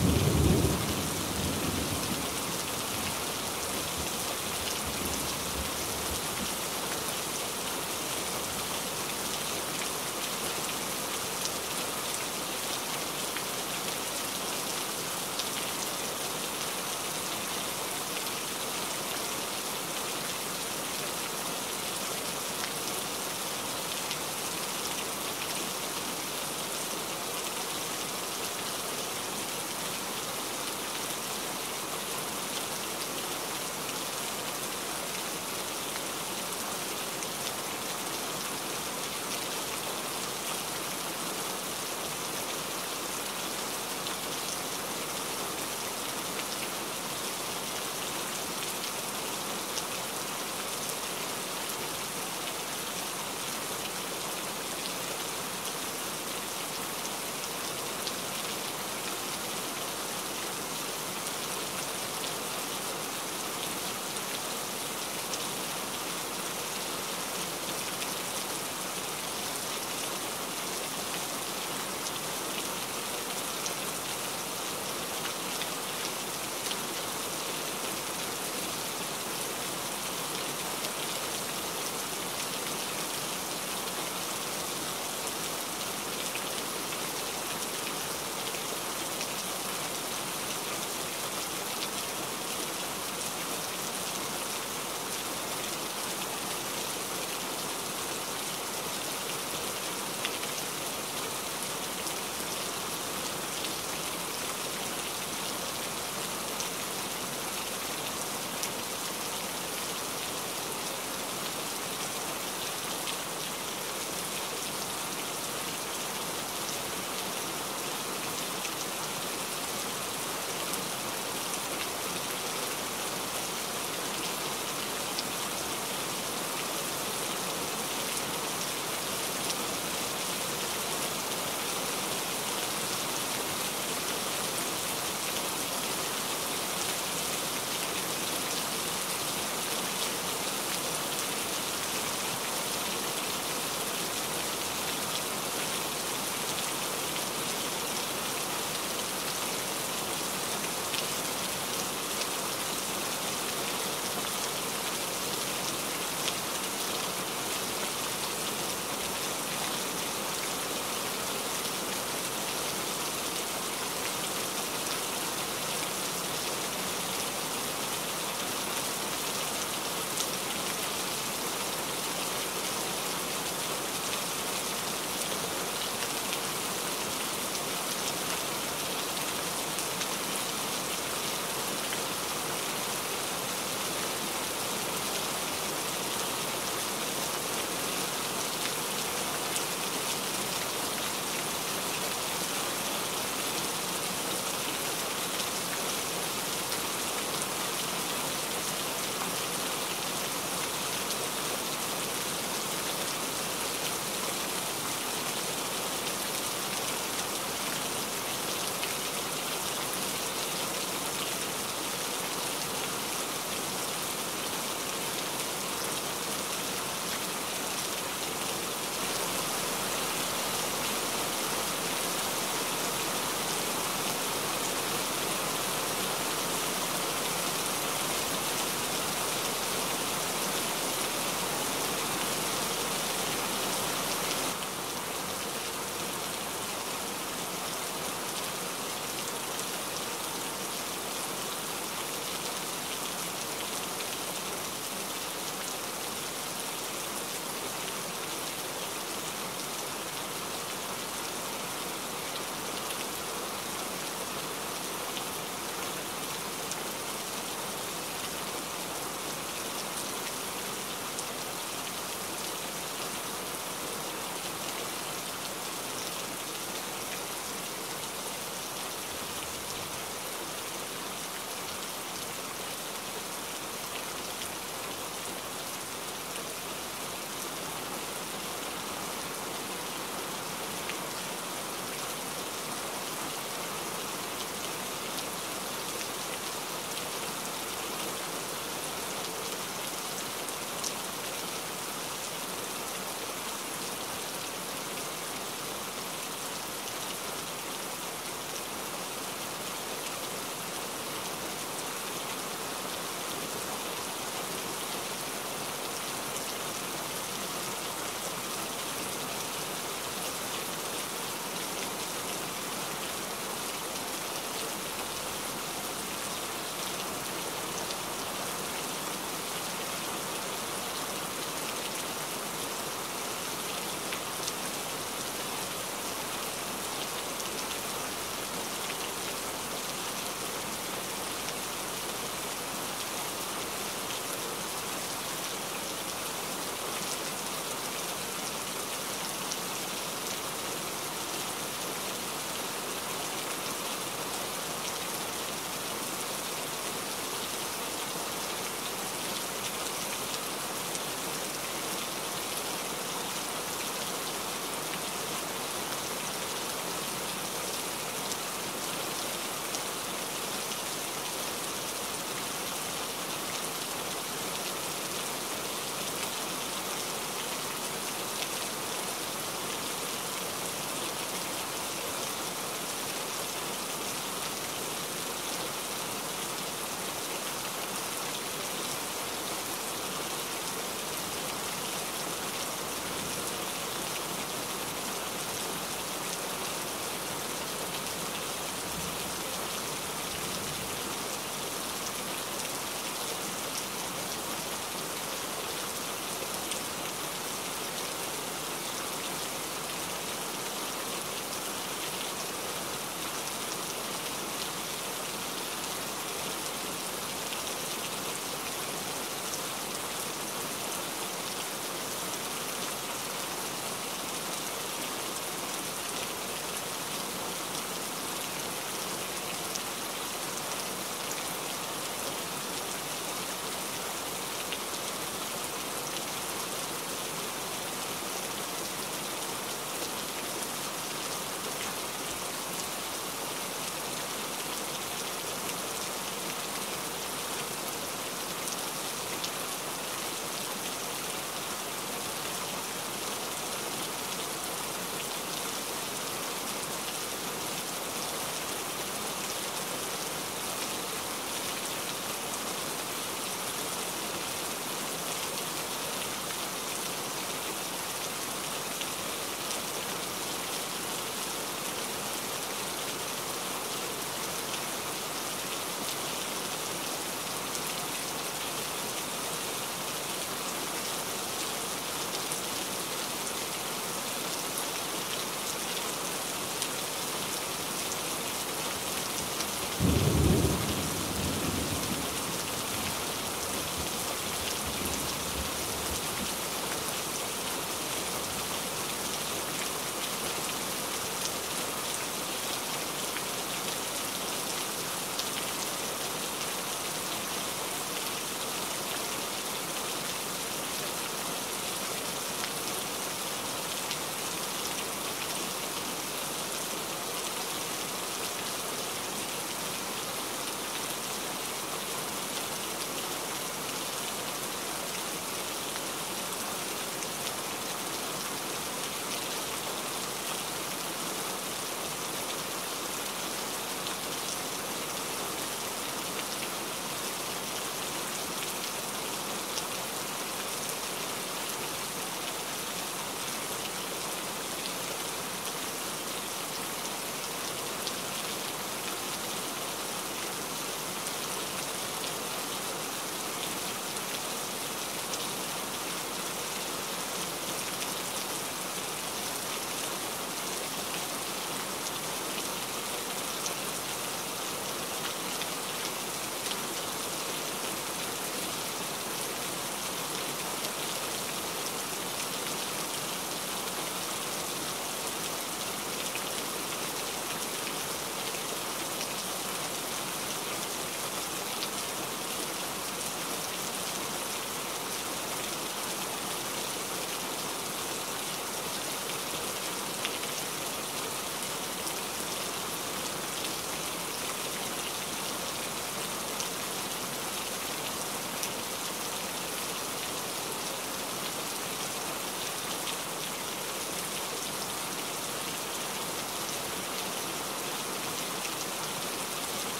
you